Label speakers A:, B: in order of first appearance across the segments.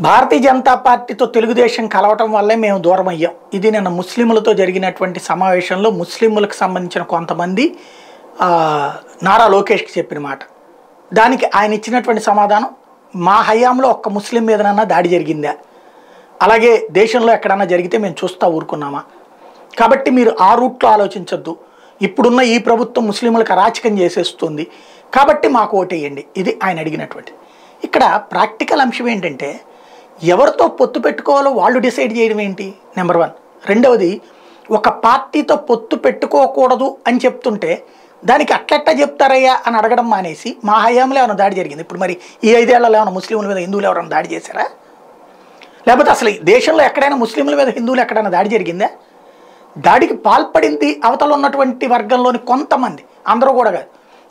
A: భారతీయ జనతా పార్టీతో తెలుగుదేశం కలవటం వల్లే మేము దూరం అయ్యాం ఇది నిన్న ముస్లింలతో జరిగినటువంటి సమావేశంలో ముస్లింలకు సంబంధించిన కొంతమంది నారా లోకేష్కి చెప్పిన మాట. దానికి ఆయన ఇచ్చినటువంటి సమాధానం మా హయాంలో ఒక్క ముస్లిం మీదనన్నా దాడి జరిగిందా? అలాగే దేశంలో ఎక్కడన్నా జరిగితే మేము చూస్తా ఊరుకున్నామా? కాబట్టి మీరు ఆ రూట్లో ఆలోచించొద్దు. ఇప్పుడున్న ఈ ప్రభుత్వం ముస్లింలకు అరాచకం చేసేస్తుంది. కాబట్టి మాకు ఓటేయండి. ఇది ఆయన అడిగినటువంటి. ఇక్కడ ప్రాక్టికల్ అంశం ఏంటంటే ఎవరితో పొత్తు పెట్టుకోవాలో వాళ్ళు డిసైడ్ చేయడం ఏంటి? నెంబర్ వన్ రెండవది ఒక పార్టీతో పొత్తు పెట్టుకోకూడదు అని చెప్తుంటే దానికి అట్లెట్టా చెప్తారయ్యా అని అడగడం మానేసి మా హయాంలో ఏమైనా దాడి జరిగింది? ఇప్పుడు మరి ఈ ఐదేళ్ళలో ఏమైనా ముస్లింల మీద హిందువులు ఎవరైనా దాడి చేశారా? లేకపోతే అసలు ఈ దేశంలో ఎక్కడైనా ముస్లింల మీద హిందువులు ఎక్కడైనా దాడి జరిగిందా? దాడికి పాల్పడింది అవతల ఉన్నటువంటి వర్గంలోని కొంతమంది. అందరూ కూడా కాదు.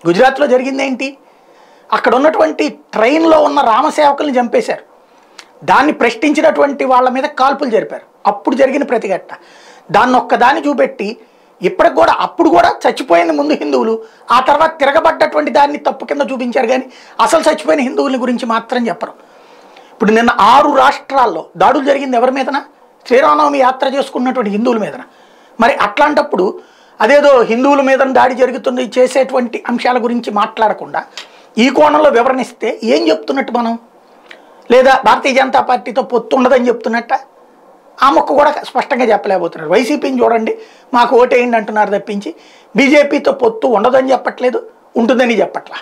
A: గుజరాత్లో జరిగింది ఏంటి అక్కడ ఉన్నటువంటి ట్రైన్లో ఉన్న రామసేవకుల్ని చంపేశారు. దాన్ని ప్రశ్నించినటువంటి వాళ్ళ మీద కాల్పులు జరిపారు. అప్పుడు జరిగిన ప్రతిఘటన. దాన్ని ఒక్కదాన్ని చూపెట్టి ఇప్పటికి కూడా అప్పుడు కూడా చచ్చిపోయింది ముందు హిందువులు ఆ తర్వాత తిరగబడ్డటువంటి దాన్ని తప్పు కింద చూపించారు కానీ అసలు చచ్చిపోయిన హిందువుల గురించి మాత్రం చెప్పరు. ఇప్పుడు నిన్న ఆరు రాష్ట్రాల్లో దాడులు జరిగింది ఎవరి మీదన? శ్రీరామనవమి యాత్ర చేసుకున్నటువంటి హిందువుల మీదన? మరి అట్లాంటప్పుడు అదేదో హిందువుల మీద దాడి జరుగుతుంది చేసేటువంటి అంశాల గురించి మాట్లాడకుండా ఈ కోణంలో వివరణిస్తే ఏం చెప్తున్నట్టు మనం? లేదా భారతీయ జనతా పార్టీతో పొత్తు ఉండదని చెప్తున్నట్ట? ఆమెకు కూడా స్పష్టంగా చెప్పలేకపోతున్నారు. వైసీపీని చూడండి మాకు ఓటేయండి అంటున్నారు తప్పించి బీజేపీతో పొత్తు ఉండదని చెప్పట్లేదు ఉంటుందని చెప్పట్లా?